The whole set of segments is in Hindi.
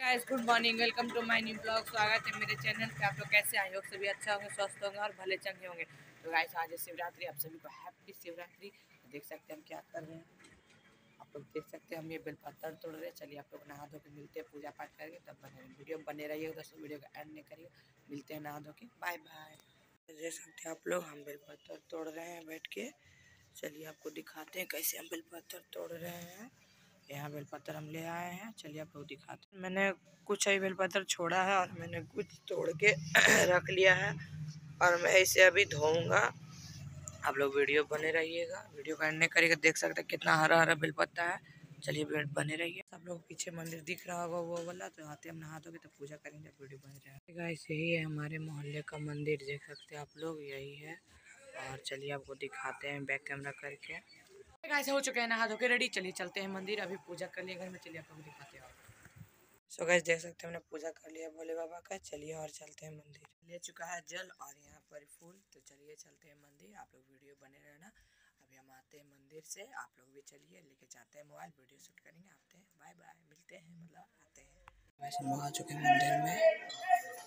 Guys good morning welcome to my new blog स्वागत है मेरे चैनल पे आप लोग कैसे आए हो सभी अच्छा होंगे स्वस्थ होंगे और भले चंगे होंगे तो गाइस आज है शिवरात्रि आप सभी को हैप्पी शिवरात्रि देख सकते हैं हम क्या कर रहे हैं आप लोग देख सकते हैं हम ये बेलपत्तर तोड़ रहे हैं चलिए आप लोग नहा धो के मिलते हैं पूजा पाठ करके तब बने वीडियो बने रहिए दोस्तों वीडियो का एंड नहीं करिए मिलते हैं नहा धो के बाय बाय देख सकते हैं आप लोग हम बेलपत्तर तोड़ रहे हैं बैठ के चलिए आपको दिखाते हैं कैसे हम बेलपत्तर तोड़ रहे हैं यहाँ बेलपत्र हम ले आए हैं। चलिए आप लोग दिखाते हैं। मैंने कुछ ही बेलपत्र छोड़ा है और मैंने कुछ तोड़ के रख लिया है और मैं इसे अभी धोऊँगा। आप लोग वीडियो बने रहिएगा। वीडियो का एंड करिएगा, देख सकते हैं कितना हरा हरा बेलपत्ता है। चलिए बने रहिए। आप लोग पीछे मंदिर दिख रहा होगा, वो वाला तो आते हम नहा दोगे तो पूजा करेंगे वीडियो बने रहेगा यही है हमारे मोहल्ले का मंदिर, देख सकते हैं आप लोग, यही है। और चलिए आपको दिखाते हैं बैक कैमरा करके। ऐसे हो चुके हैं नहा धो के रेडी चलिए, चलते हैं मंदिर। अभी पूजा कर लिए घर में चलिए, आपको दिखाते हैं सो गैस देख सकते हैं हमने पूजा कर लिया भोले बाबा का। चलिए और चलते हैं मंदिर। ले चुका है जल और यहाँ पर फूल। तो चलिए, चलते हैं मंदिर। आप लोग वीडियो बने रहना। अभी हम आते हैं मंदिर से। आप लोग भी चलिए, लेके जाते हैं मोबाइल। वीडियो शूट करेंगे, आते हैं। बाय बाय मिलते हैं मतलब आते हैं। वैसे आ चुके हैं मंदिर में।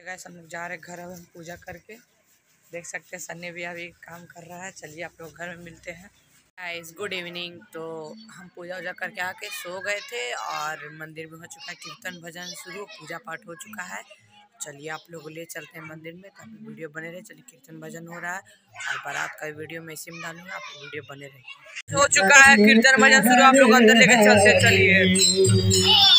गैस हम लोग जा रहे घर, अब हम पूजा करके देख सकते हैं, सन्नी भी अभी काम कर रहा है। चलिए आप लोग घर में मिलते हैं। गाइस गुड इवनिंग तो हम पूजा वूजा करके आके सो गए थे और मंदिर में हो चुका है, कीर्तन भजन शुरू, पूजा पाठ हो चुका है। चलिए आप लोग ले चलते हैं मंदिर में, ताकि वीडियो बने रहे। चलिए कीर्तन भजन हो रहा है और बारात का वीडियो मैं इसी में डालूँगा, आप वीडियो बने रहे हो चुका है, कीर्तन भजन शुरू, आप लोग अंदर लेके चलते चलिए।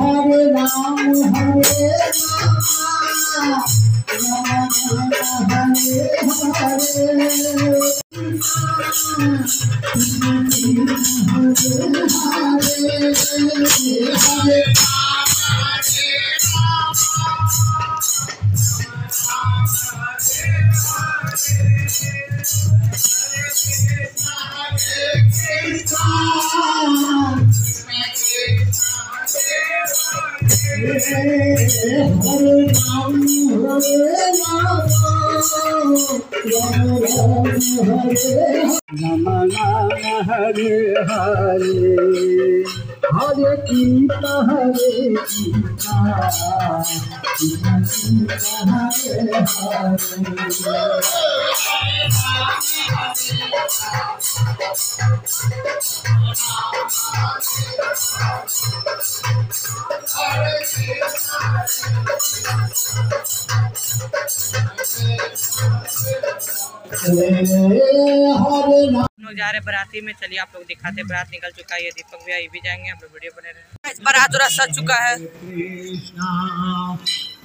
हरे राम हरे राम राम हरे हरे हरे राम हरे राम राम राम हरे राम राम हरे हरे हरे कृष्ण हरे कृष्ण कृष्ण कृष्ण हरे जा रहे बराती में चलिए आप लोग दिखाते बरात निकल चुका है ये दीपक भी आई भी जाएँगे आप लोग वीडियो बने रहे बारात उरा सज चुका है। कृष्णा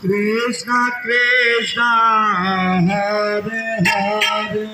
कृष्णा कृष्णा हरे हरे।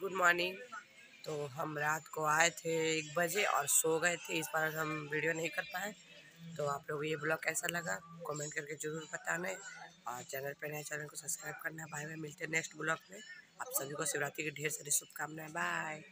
गुड मॉर्निंग तो हम रात को आए थे एक बजे और सो गए थे। इस बार हम वीडियो नहीं कर पाए। तो आप लोग को ये ब्लॉग कैसा लगा? कमेंट करके ज़रूर बताना। और चैनल पर नए चैनल को सब्सक्राइब करना। बाय बाय, मिलते हैं नेक्स्ट ब्लॉग में। आप सभी को शिवरात्रि की ढेर सारी शुभकामनाएँ। बाय।